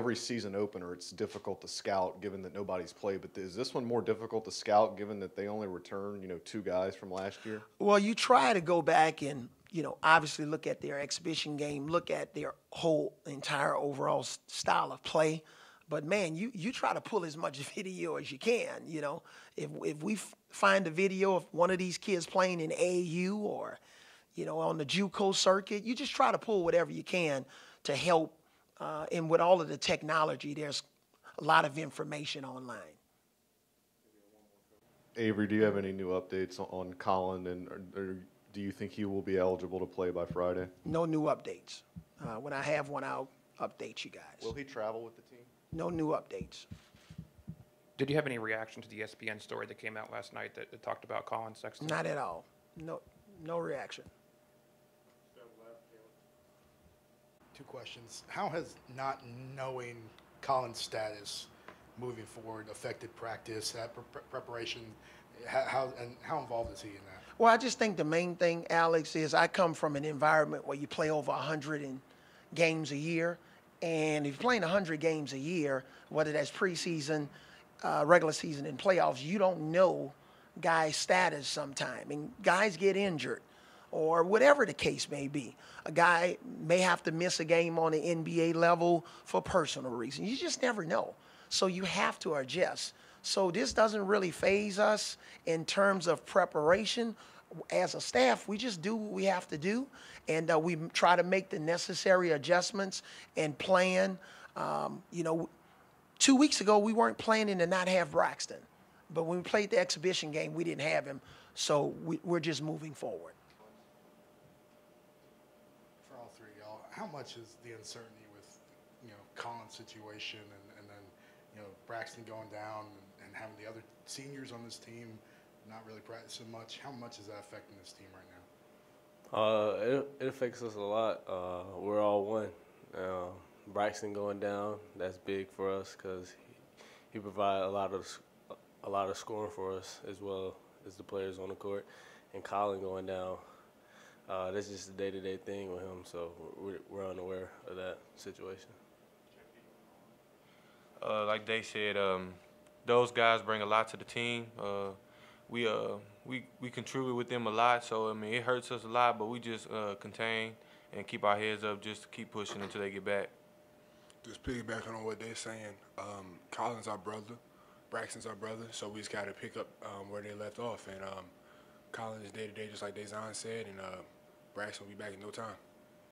every season opener, it's difficult to scout given that nobody's played. But is this one more difficult to scout given that they only return, you know, two guys from last year? Well, you try to go back and, you know, obviously look at their exhibition game, look at their whole entire overall style of play. But man, you, you try to pull as much video as you can. You know, if if we find a video of one of these kids playing in AU or, you know, on the JUCO circuit, you just try to pull whatever you can to help. Uh, and with all of the technology, there's a lot of information online. Avery, do you have any new updates on- on Collin, and or, or do you think he will be eligible to play by Friday? No new updates. Uh, when I have one, I'll update you guys. Will he travel with the team? No new updates. Did you have any reaction to the ESPN story that came out last night that, that talked about Collin Sexton? Not at all. No, no reaction. Two questions. How has not knowing Collin's status moving forward affected practice, that pre- preparation? How, and how involved is he in that? Well, I just think the main thing, Alex, is I come from an environment where you play over 100 in games a year. And if you're playing 100 games a year, whether that's preseason, uh, regular season, and playoffs, you don't know guys' status sometime. And guys get injured or whatever the case may be. A guy may have to miss a game on the NBA level for personal reasons. You just never know. So you have to adjust. So this doesn't really phase us in terms of preparation. As a staff, we just do what we have to do, and uh, we try to make the necessary adjustments and plan. Um, you know, two weeks ago we weren't planning to not have Braxton, but when we played the exhibition game, we didn't have him. So we, we're just moving forward. Y'all, how much is the uncertainty with you know Collin's situation and, and then you know Braxton going down and, and having the other seniors on this team not really practicing much? How much is that affecting this team right now? Uh, it, it affects us a lot. Uh, we're all one. Uh, Braxton going down, that's big for us because he, he provide a lot of a lot of scoring for us as well as the players on the court. And Colin going down, uh, that's just a day-to-day thing with him. So we're, we're unaware of that situation. Uh, like they said, um, those guys bring a lot to the team. Uh, we uh, we we contribute with them a lot, so I mean it hurts us a lot, but we just uh, contain and keep our heads up, just to keep pushing until they get back. just piggybacking on what they're saying, um, Collin's our brother, Braxton's our brother, so we just got to pick up um, where they left off. And um, Collins day to day, just like Dejan said, and uh, Braxton will be back in no time.